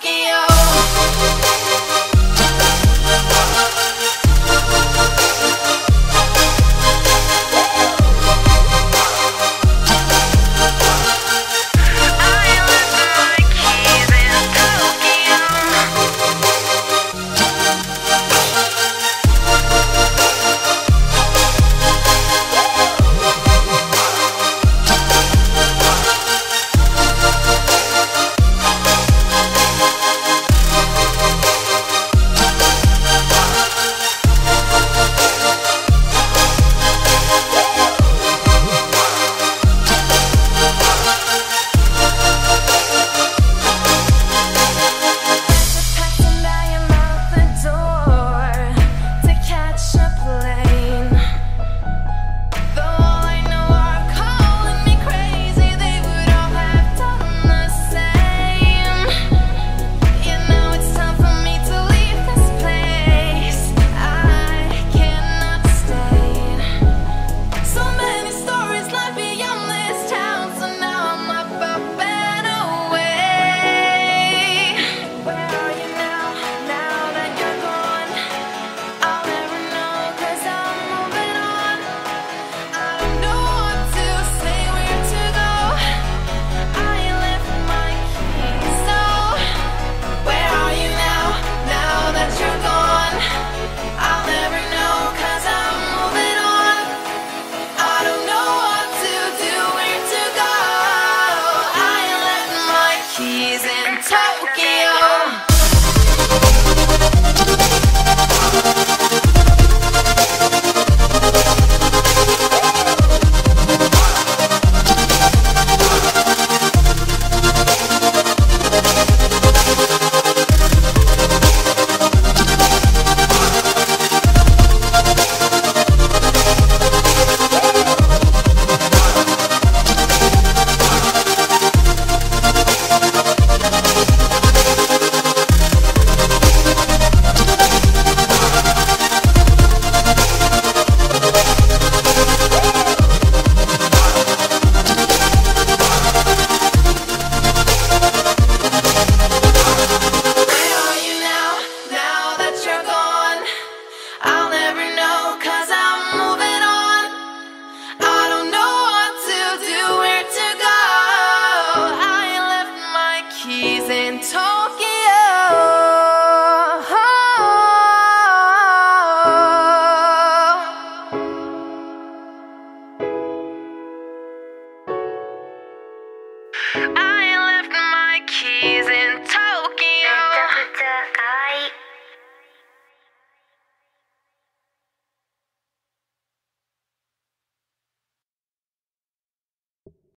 Tokyo.